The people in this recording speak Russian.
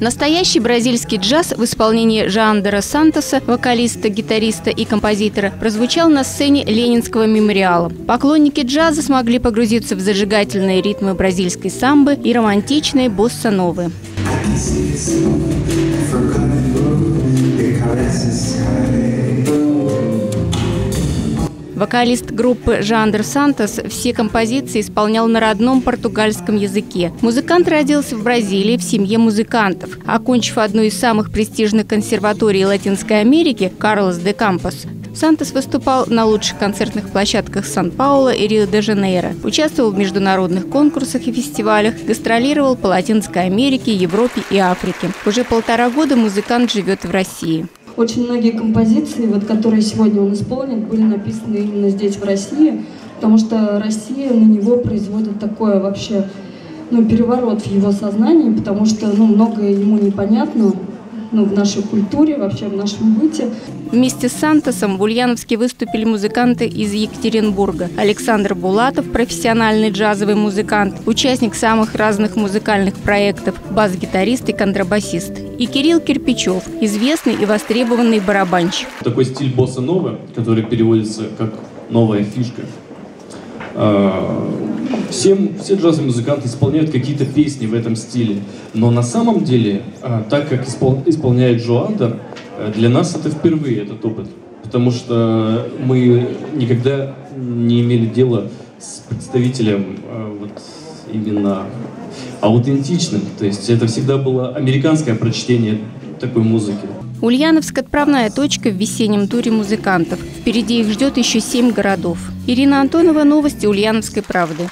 Настоящий бразильский джаз в исполнении Жандера Сантоса, вокалиста, гитариста и композитора, прозвучал на сцене Ленинского мемориала. Поклонники джаза смогли погрузиться в зажигательные ритмы бразильской самбы и романтичные босса-новы. Вокалист группы Жандер Сантос все композиции исполнял на родном португальском языке. Музыкант родился в Бразилии в семье музыкантов. Окончив одну из самых престижных консерваторий Латинской Америки, Карлос де Кампос, Сантос выступал на лучших концертных площадках Сан-Пауло и Рио-де-Жанейро, участвовал в международных конкурсах и фестивалях, гастролировал по Латинской Америке, Европе и Африке. Уже полтора года музыкант живет в России. Очень многие композиции, вот, которые сегодня он исполнит, были написаны именно здесь, в России, потому что Россия на него производит такое вообще ну, переворот в его сознании, потому что ну, многое ему непонятно, ну, в нашей культуре, вообще в нашем быте. Вместе с Сантосом в Ульяновске выступили музыканты из Екатеринбурга. Александр Булатов, профессиональный джазовый музыкант, участник самых разных музыкальных проектов, бас-гитарист и контрабасист. И Кирилл Кирпичев, известный и востребованный барабанщик. Такой стиль босса новый, который переводится как «новая фишка». А, все, джазовые музыканты исполняют какие-то песни в этом стиле. Но на самом деле, а, так как испол, исполняет Джо Андер, э, для нас это впервые этот опыт. Потому что мы никогда не имели дела с представителем а, вот, именно аутентичным. То есть это всегда было американское прочтение такой музыки. Ульяновск – отправная точка в весеннем туре музыкантов. Впереди их ждет еще семь городов. Ирина Антонова, новости Ульяновской правды.